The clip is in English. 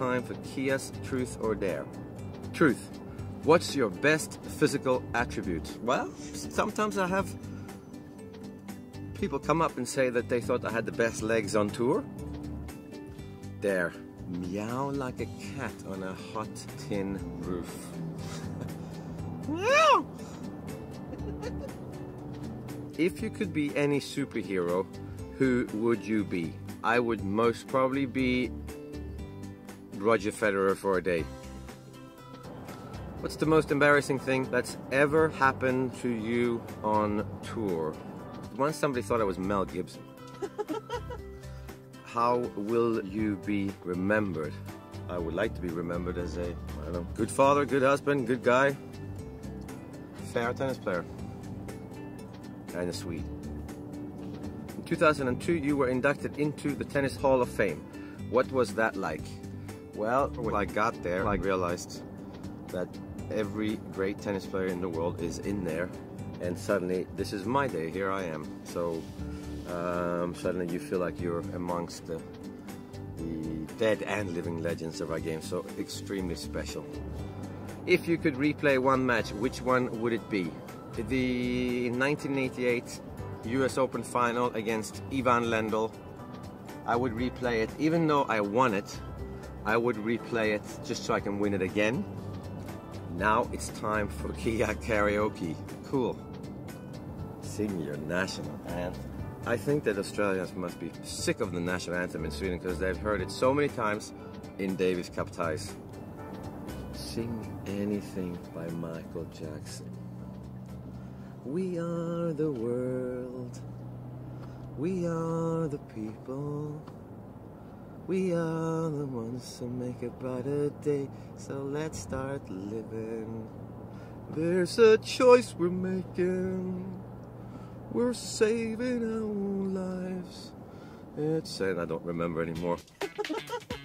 time for Kia's Truth or Dare. Truth. What's your best physical attribute? Well, sometimes I have people come up and say that they thought I had the best legs on tour. Dare. Meow like a cat on a hot tin roof. Meow! if you could be any superhero, who would you be? I would most probably be Roger Federer for a day. What's the most embarrassing thing that's ever happened to you on tour? Once somebody thought I was Mel Gibson. How will you be remembered? I would like to be remembered as a, I don't know, good father, good husband, good guy, fair tennis player, and a Swede. In 2002, you were inducted into the Tennis Hall of Fame. What was that like? Well, when I got there, I realized that every great tennis player in the world is in there, and suddenly this is my day. Here I am. So um, suddenly you feel like you're amongst the, the dead and living legends of our game. So extremely special. If you could replay one match, which one would it be? The 1988 US Open final against Ivan Lendl. I would replay it, even though I won it, I would replay it just so I can win it again. Now it's time for Kia karaoke. Cool. Sing your national anthem. I think that Australians must be sick of the national anthem in Sweden because they've heard it so many times in Davis Cup ties. Sing anything by Michael Jackson. We are the world. We are the people. We are the ones who make a brighter day. So let's start living. There's a choice we're making. We're saving our lives. It's and I don't remember anymore.